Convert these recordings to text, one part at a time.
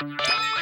Thank you.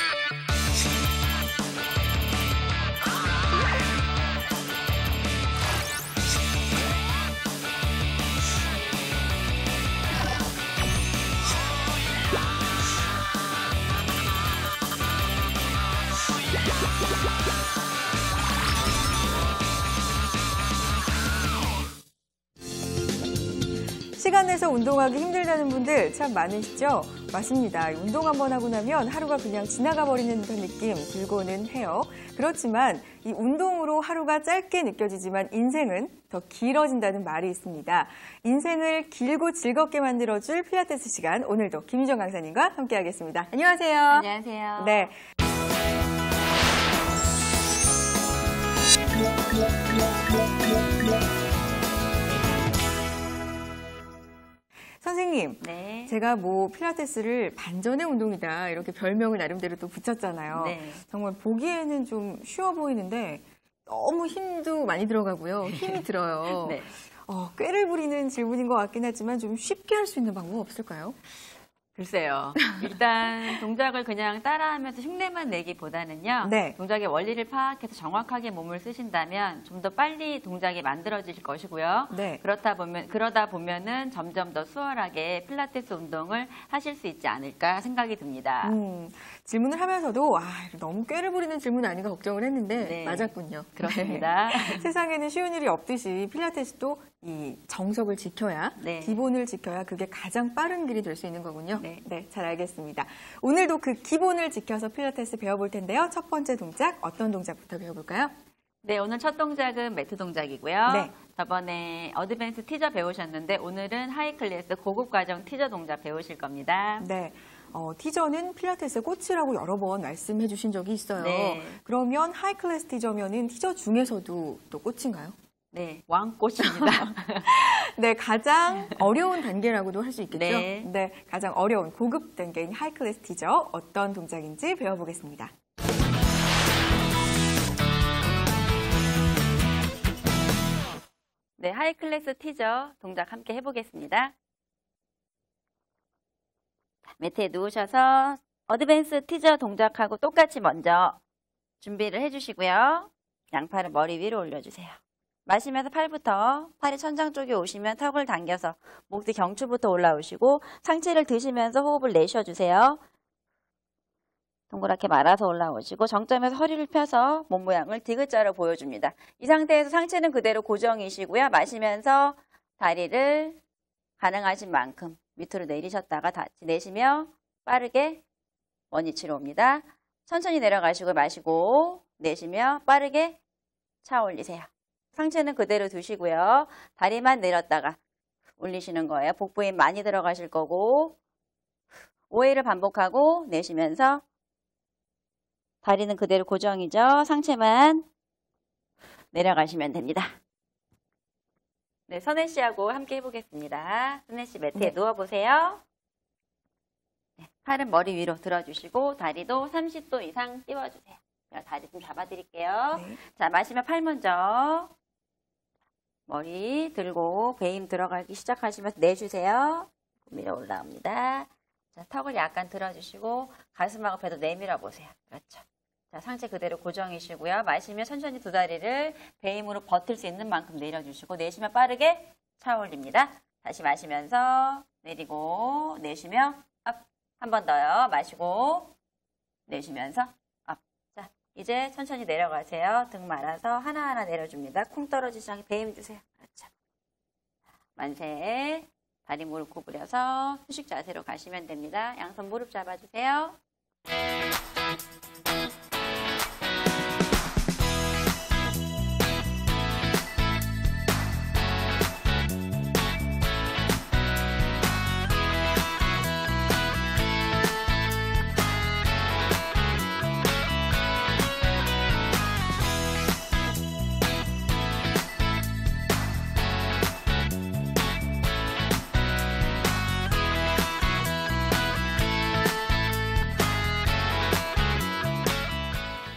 시간 내서 운동하기 힘들다는 분들 참 많으시죠? 맞습니다. 운동 한번 하고 나면 하루가 그냥 지나가 버리는 듯한 느낌 들고는 해요. 그렇지만 이 운동으로 하루가 짧게 느껴지지만 인생은 더 길어진다는 말이 있습니다. 인생을 길고 즐겁게 만들어줄 필라테스 시간 오늘도 김희정 강사님과 함께하겠습니다. 안녕하세요. 안녕하세요. 네. 선생님, 네. 제가 뭐 필라테스를 반전의 운동이다 이렇게 별명을 나름대로 또 붙였잖아요. 네. 정말 보기에는 좀 쉬워 보이는데 너무 힘도 많이 들어가고요. 힘이 들어요. 네. 어, 꾀를 부리는 질문인 것 같긴 하지만 좀 쉽게 할 수 있는 방법 없을까요? 글쎄요. 일단 동작을 그냥 따라하면서 흉내만 내기보다는요. 네. 동작의 원리를 파악해서 정확하게 몸을 쓰신다면 좀 더 빨리 동작이 만들어질 것이고요. 네. 그렇다 보면 그러다 보면은 점점 더 수월하게 필라테스 운동을 하실 수 있지 않을까 생각이 듭니다. 음, 질문을 하면서도 아, 너무 꾀를 부리는 질문 아닌가 걱정을 했는데 네. 맞았군요. 그렇습니다. 네. 세상에는 쉬운 일이 없듯이 필라테스도 이 정석을 지켜야 네. 기본을 지켜야 그게 가장 빠른 길이 될 수 있는 거군요. 네. 잘 알겠습니다. 오늘도 그 기본을 지켜서 필라테스 배워볼 텐데요. 첫 번째 동작 어떤 동작부터 배워볼까요? 네, 오늘 첫 동작은 매트 동작이고요. 네. 저번에 advance teaser 배우셨는데 오늘은 high class 고급 과정 티저 동작 배우실 겁니다. 네. 어, teaser는 필라테스의 꽃이라고 여러 번 말씀해 주신 적이 있어요. 네. 그러면 high class teaser면은 teaser 중에서도 또 꽃인가요? 네, 왕꽃입니다. 네, 가장 어려운 단계라고도 할 수 있겠죠? 네. 가장 어려운 고급 단계인 high class teaser 어떤 동작인지 배워보겠습니다. 네, high class teaser 동작 함께 해보겠습니다. 매트에 누우셔서 어드밴스 티저 동작하고 똑같이 먼저 준비를 해주시고요. 양팔을 머리 위로 올려주세요. 마시면서 팔부터 팔이 천장 쪽에 오시면 턱을 당겨서 목 뒤 경추부터 올라오시고 상체를 드시면서 호흡을 내쉬어주세요. 동그랗게 말아서 올라오시고 정점에서 허리를 펴서 몸 모양을 디귿자로 보여줍니다. 이 상태에서 상체는 그대로 고정이시고요. 마시면서 다리를 가능하신 만큼 밑으로 내리셨다가 다시 내쉬며 빠르게 원위치로 옵니다. 천천히 내려가시고 마시고 내쉬며 빠르게 차 올리세요. 상체는 그대로 두시고요. 다리만 내렸다가 올리시는 거예요. 복부에 많이 들어가실 거고 5회를 반복하고 내쉬면서 다리는 그대로 고정이죠. 상체만 내려가시면 됩니다. 네, 선혜 씨하고 함께 해보겠습니다. 선혜 씨 매트에 네. 누워보세요. 네, 팔은 머리 위로 들어주시고 다리도 30도 이상 띄워주세요. 제가 다리 좀 잡아드릴게요. 네. 자, 마시면 팔 먼저 머리 들고 배임 들어가기 시작하시면서 내주세요. 밀어 올라옵니다. 자, 턱을 약간 들어주시고 가슴하고 배도 내밀어 보세요. 그렇죠. 자, 상체 그대로 고정이시고요. 마시면 천천히 두 다리를 배 힘으로 버틸 수 있는 만큼 내려주시고 내쉬면 빠르게 차 올립니다. 다시 마시면서 내리고 내쉬며 up. 한 번 더요. 마시고 내쉬면서 이제 천천히 내려가세요. 등 말아서 하나하나 내려줍니다. 쿵 떨어지지 않게 배 힘 주세요. 그렇죠. 만세. 다리 무릎 구부려서 휴식 자세로 가시면 됩니다. 양손 무릎 잡아주세요.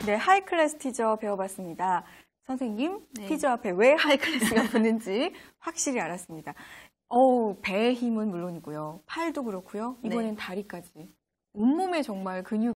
네, high class teaser 배워봤습니다. 선생님, 네. 티저 앞에 왜 high class가 붙는지 확실히 알았습니다. 어우, 배의 힘은 물론이고요. 팔도 그렇고요. 이번엔 다리까지. 온몸에 정말 근육